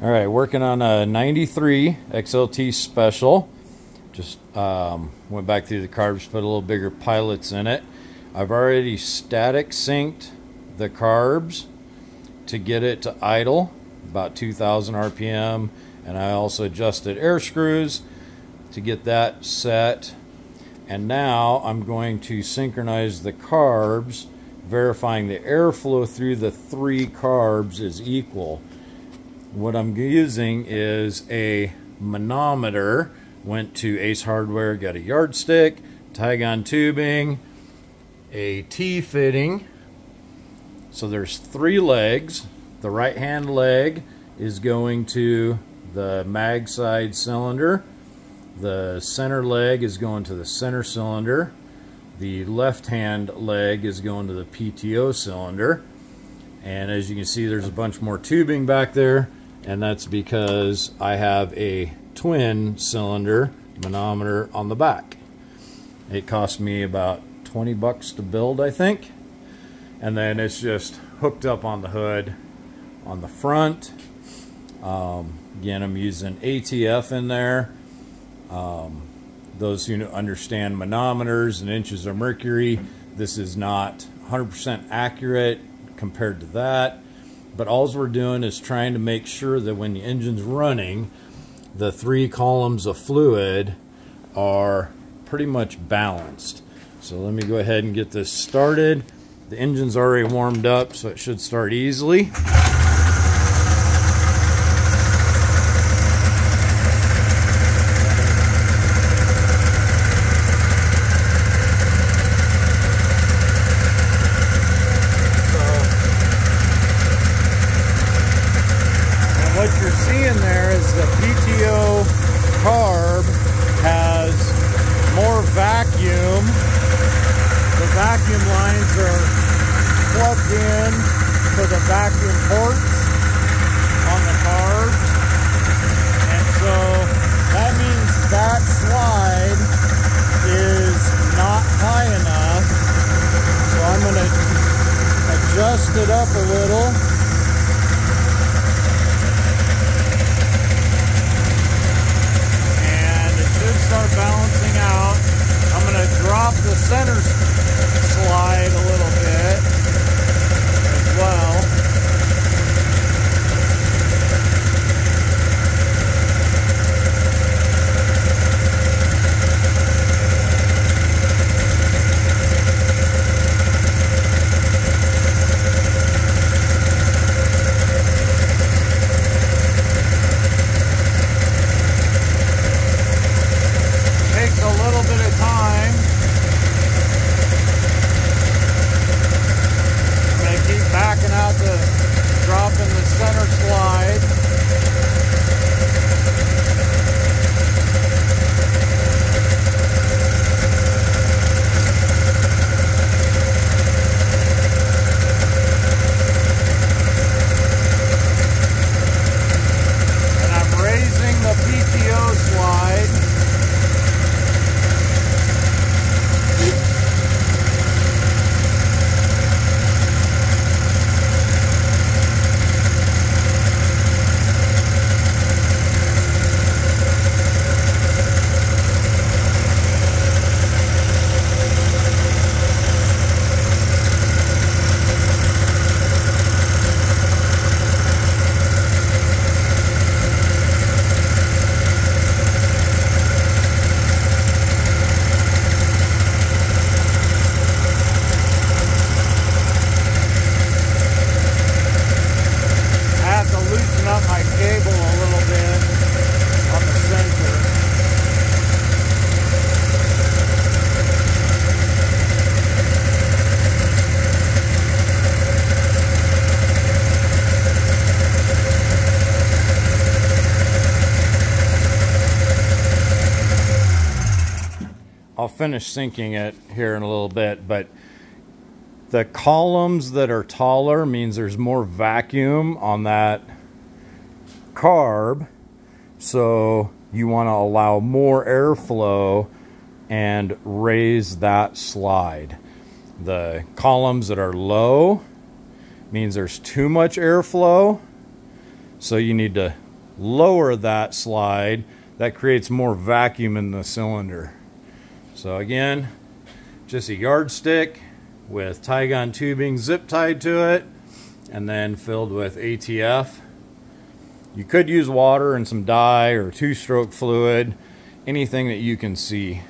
All right, working on a 93 XLT Special. Just um, went back through the carbs, put a little bigger pilots in it. I've already static synced the carbs to get it to idle, about 2,000 RPM, and I also adjusted air screws to get that set. And now I'm going to synchronize the carbs, verifying the airflow through the three carbs is equal what I'm using is a manometer. Went to Ace Hardware, got a yardstick, Tygon tubing, a T-fitting. So there's three legs. The right hand leg is going to the mag side cylinder. The center leg is going to the center cylinder. The left hand leg is going to the PTO cylinder. And as you can see, there's a bunch more tubing back there and that's because I have a twin cylinder manometer on the back. It cost me about 20 bucks to build, I think. And then it's just hooked up on the hood on the front. Um, again, I'm using ATF in there. Um, those who understand manometers and inches of mercury, this is not 100% accurate compared to that but all we're doing is trying to make sure that when the engine's running, the three columns of fluid are pretty much balanced. So let me go ahead and get this started. The engine's already warmed up, so it should start easily. Vacuum. The vacuum lines are plugged in to the vacuum ports on the carbs. And so that means that slide is not high enough. So I'm going to adjust it up a little. I'll finish syncing it here in a little bit, but the columns that are taller means there's more vacuum on that carb. So you want to allow more airflow and raise that slide. The columns that are low means there's too much airflow. So you need to lower that slide, that creates more vacuum in the cylinder. So again, just a yardstick with Tygon tubing zip tied to it and then filled with ATF. You could use water and some dye or two-stroke fluid, anything that you can see.